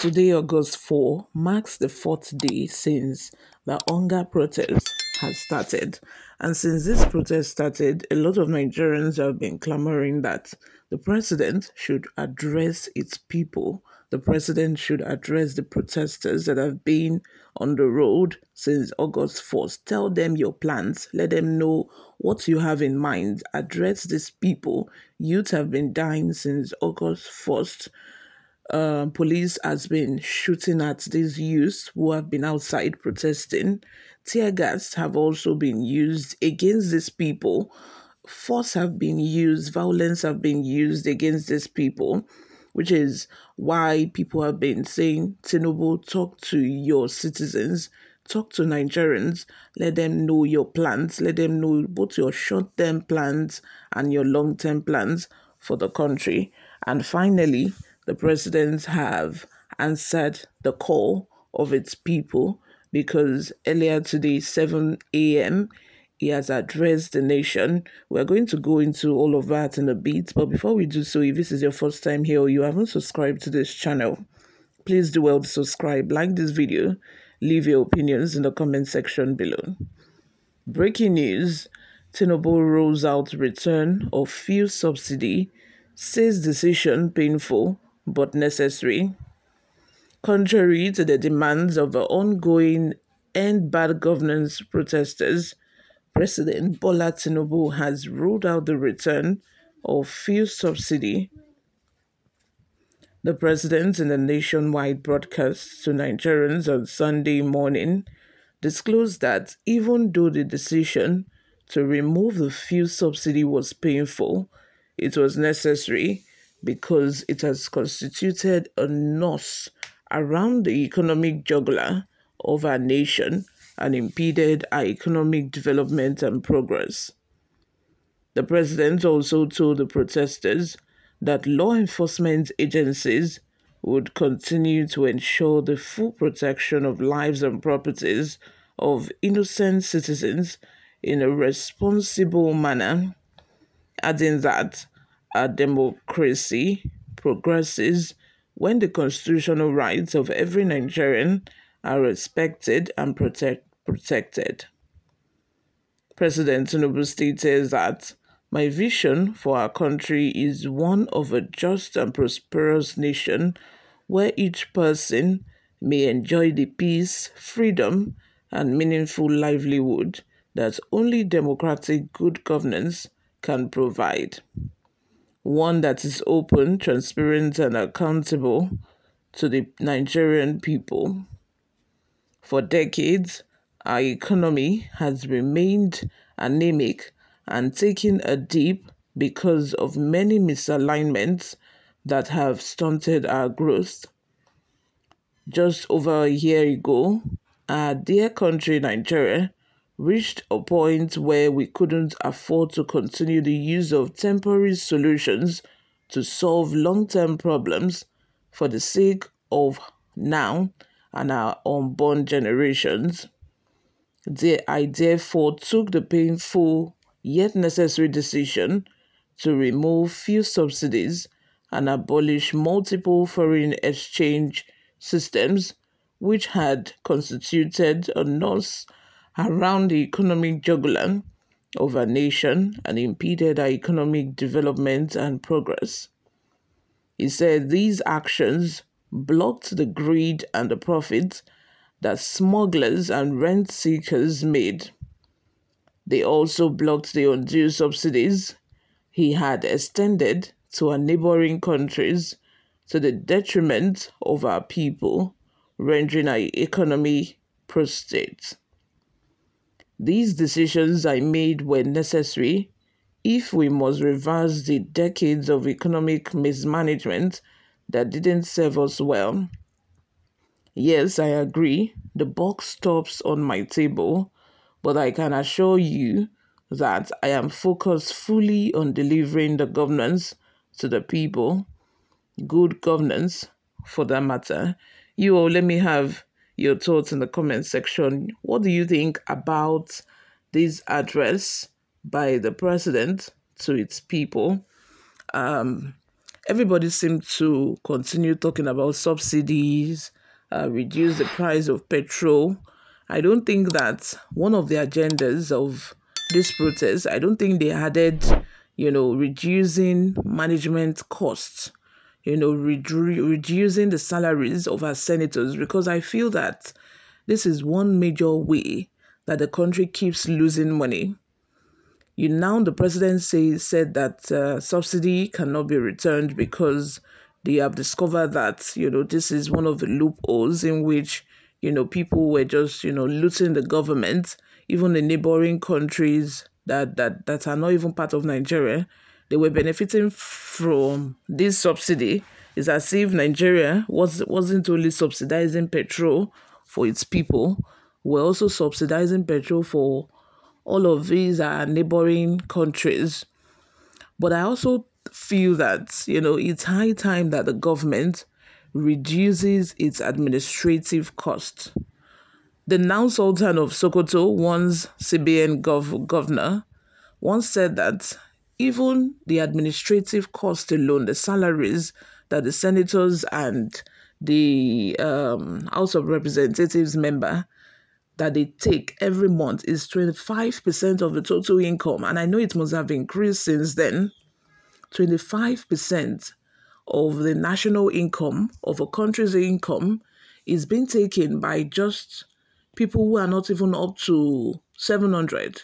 Today, August 4, marks the fourth day since the hunger protest has started. And since this protest started, a lot of Nigerians have been clamoring that the president should address its people. The president should address the protesters that have been on the road since August 4th. Tell them your plans. Let them know what you have in mind. Address these people. Youth have been dying since August 1st uh, police has been shooting at these youths who have been outside protesting. Tear gas have also been used against these people. Force have been used, violence have been used against these people, which is why people have been saying, Tinubu, talk to your citizens, talk to Nigerians, let them know your plans, let them know both your short term plans and your long term plans for the country. And finally, the president have answered the call of its people because earlier today, 7 a.m., he has addressed the nation. We're going to go into all of that in a bit, but before we do so, if this is your first time here or you haven't subscribed to this channel, please do well to subscribe, like this video, leave your opinions in the comment section below. Breaking news Tinubu rolls out return of fuel subsidy, says decision painful but necessary. Contrary to the demands of the ongoing End Bad Governance protesters, President Bola Tinubu has ruled out the return of fuel subsidy. The president, in a nationwide broadcast to Nigerians on Sunday morning, disclosed that even though the decision to remove the fuel subsidy was painful, it was necessary because it has constituted a noose around the economic jugular of our nation and impeded our economic development and progress. The president also told the protesters that law enforcement agencies would continue to ensure the full protection of lives and properties of innocent citizens in a responsible manner, adding that a democracy progresses when the constitutional rights of every Nigerian are respected and protect, protected. President Tinubu stated that my vision for our country is one of a just and prosperous nation where each person may enjoy the peace, freedom, and meaningful livelihood that only democratic good governance can provide one that is open, transparent, and accountable to the Nigerian people. For decades, our economy has remained anemic and taken a dip because of many misalignments that have stunted our growth. Just over a year ago, our dear country, Nigeria, reached a point where we couldn't afford to continue the use of temporary solutions to solve long term problems for the sake of now and our unborn generations. I therefore took the painful yet necessary decision to remove fuel subsidies and abolish multiple foreign exchange systems which had constituted a noose around the economic jugular of our nation and impeded our economic development and progress. He said these actions blocked the greed and the profits that smugglers and rent seekers made. They also blocked the undue subsidies he had extended to our neighboring countries to the detriment of our people, rendering our economy prostrate. These decisions I made were necessary if we must reverse the decades of economic mismanagement that didn't serve us well. Yes, I agree, the box stops on my table, but I can assure you that I am focused fully on delivering the governance to the people, good governance for that matter. You all, let me have your thoughts in the comment section. What do you think about this address by the president to its people? Um, everybody seemed to continue talking about subsidies, uh, reduce the price of petrol. I don't think that one of the agendas of this protest, I don't think they added, you know, reducing management costs, you know, redu- reducing the salaries of our senators, because I feel that this is one major way that the country keeps losing money. You now, the president say, said that uh, subsidy cannot be returned because they have discovered that, you know, this is one of the loopholes in which, you know, people were just, you know, looting the government even the neighboring countries that, that, that are not even part of Nigeria, they were benefiting from this subsidy. It's as if Nigeria was, wasn't only subsidizing petrol for its people, we're also subsidizing petrol for all of these uh, neighboring countries. But I also feel that, you know, it's high time that the government reduces its administrative costs. The now Sultan of Sokoto, once CBN gov- governor, once said that even the administrative cost alone, the salaries that the senators and the um, House of Representatives member that they take every month is 25% of the total income. And I know it must have increased since then. 25% of the national income, of a country's income, is being taken by just people who are not even up to 700.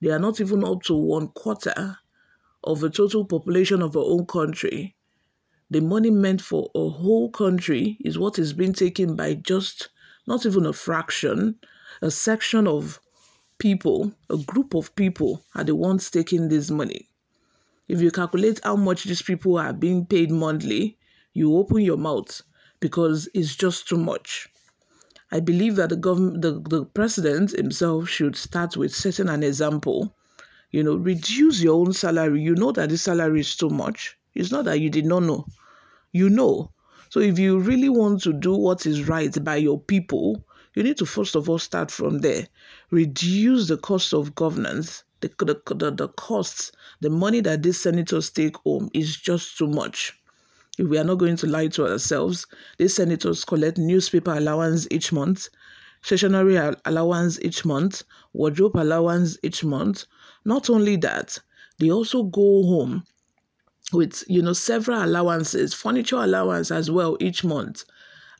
They are not even up to one quarter of the total population of our own country. The money meant for a whole country is what is being taken by just not even a fraction, a section of people, a group of people are the ones taking this money. If you calculate how much these people are being paid monthly, you open your mouth because it's just too much. I believe that the government, the, the president himself should start with setting an example. You know, reduce your own salary. You know that the salary is too much. It's not that you did not know. You know. So if you really want to do what is right by your people, you need to first of all start from there. Reduce the cost of governance. The, the, the, the costs, the money that these senators take home is just too much if we are not going to lie to ourselves, these senators collect newspaper allowance each month, stationery allowance each month, wardrobe allowance each month. Not only that, they also go home with you know several allowances, furniture allowance as well each month.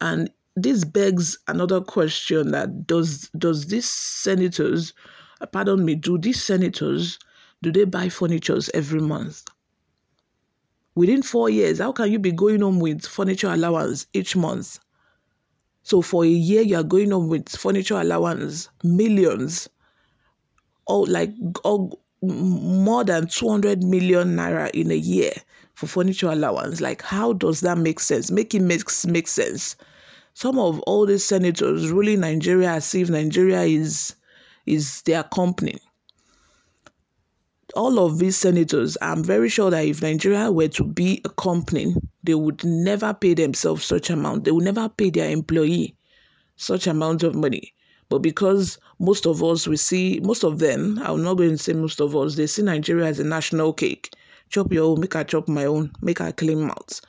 And this begs another question that does does these senators uh, pardon me, do these senators do they buy furnitures every month? within four years, how can you be going home with furniture allowance each month? So for a year, you are going on with furniture allowance, millions, or like or more than 200 million naira in a year for furniture allowance. Like, how does that make sense? Make it makes make sense. Some of all these senators ruling Nigeria as if Nigeria is is their company all of these senators, I'm very sure that if Nigeria were to be a company, they would never pay themselves such amount. They would never pay their employee such amount of money. But because most of us, we see, most of them, I'm not going to say most of us, they see Nigeria as a national cake. Chop your own, make I chop my own, make I clean mouth.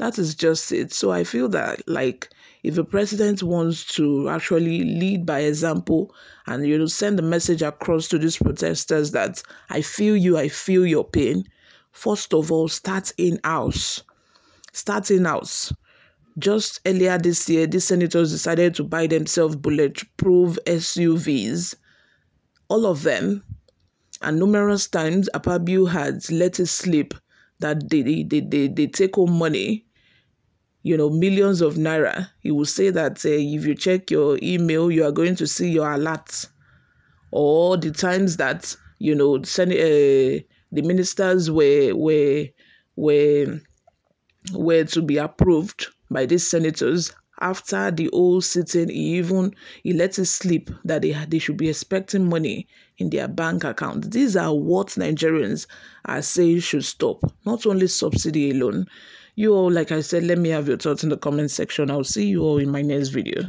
That is just it. So I feel that, like, if a president wants to actually lead by example and you know send a message across to these protesters that I feel you, I feel your pain, first of all, start in house. Start in house. Just earlier this year, these senators decided to buy themselves bulletproof SUVs. All of them. And numerous times, Akpabio had let it slip that they, they, they, they take home money you know, millions of naira, he will say that uh, if you check your email, you are going to see your alert. Or the times that, you know, send, uh, the ministers were, were, were, were to be approved by these senators after the whole sitting, he even he let it slip that they they should be expecting money in their bank account. These are what Nigerians are saying should stop. Not only subsidy alone, you all, like I said, let me have your thoughts in the comment section. I'll see you all in my next video.